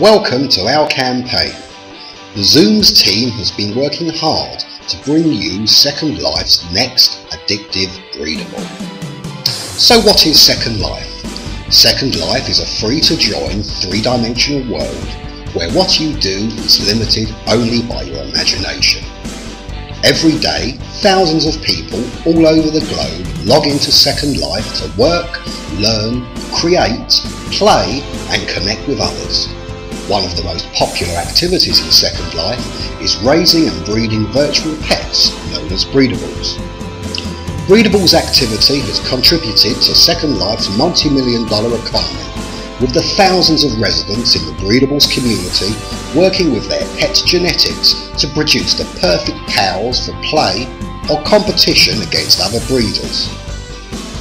Welcome to our campaign. The ZoomZ team has been working hard to bring you Second Life's next addictive breedable. So what is Second Life? Second Life is a free-to-join three-dimensional world where what you do is limited only by your imagination. Every day, thousands of people all over the globe log into Second Life to work, learn, create, play and connect with others. One of the most popular activities in Second Life is raising and breeding virtual pets known as breedables. Breedables activity has contributed to Second Life's multi-million dollar economy with the thousands of residents in the breedables community working with their pets' genetics to produce the perfect cows for play or competition against other breeders.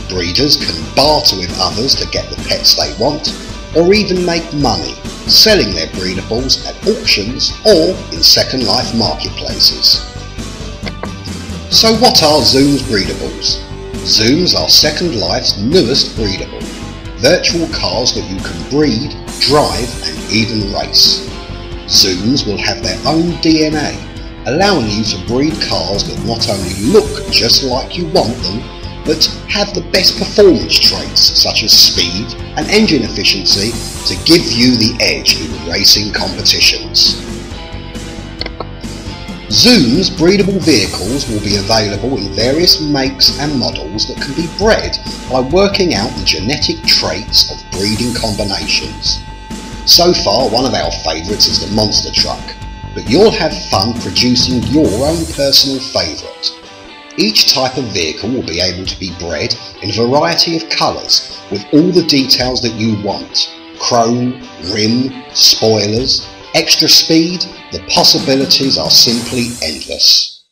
Breeders can barter with others to get the pets they want or even make money selling their breedables at auctions or in Second Life marketplaces. So what are ZoomZ breedables? ZoomZ are Second Life's newest breedable. Virtual cars that you can breed, drive and even race. ZoomZ will have their own DNA, allowing you to breed cars that not only look just like you want them, but have the best performance traits such as speed and engine efficiency to give you the edge in racing competitions. ZoomZ breedable vehicles will be available in various makes and models that can be bred by working out the genetic traits of breeding combinations. So far one of our favourites is the monster truck, but you'll have fun producing your own personal favourite. Each type of vehicle will be able to be bred in a variety of colours with all the details that you want. Chrome, rim, spoilers, extra speed, the possibilities are simply endless.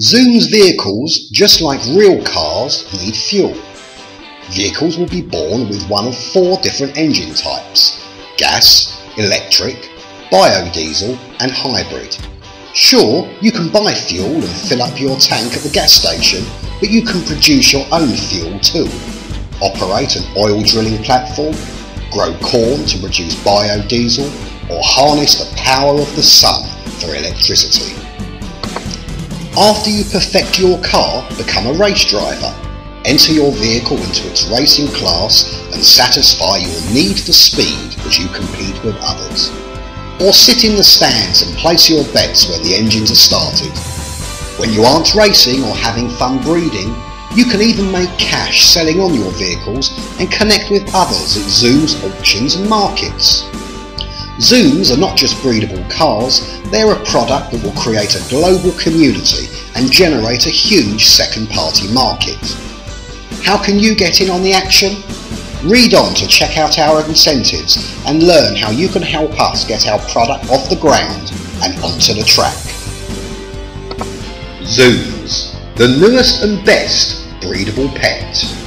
ZoomZ vehicles, just like real cars, need fuel. Vehicles will be born with one of four different engine types, gas, electric, biodiesel and hybrid. Sure, you can buy fuel and fill up your tank at the gas station, but you can produce your own fuel too. Operate an oil drilling platform, grow corn to produce biodiesel, or harness the power of the sun for electricity. After you perfect your car, become a race driver. Enter your vehicle into its racing class and satisfy your need for speed as you compete with others or sit in the stands and place your bets where the engines are started. When you aren't racing or having fun breeding, you can even make cash selling on your vehicles and connect with others at ZoomZ auctions and markets. ZoomZ are not just breedable cars, they're a product that will create a global community and generate a huge second party market. How can you get in on the action? Read on to check out our incentives and learn how you can help us get our product off the ground and onto the track. ZoomZ, the newest and best breedable pet.